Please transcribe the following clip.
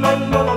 no no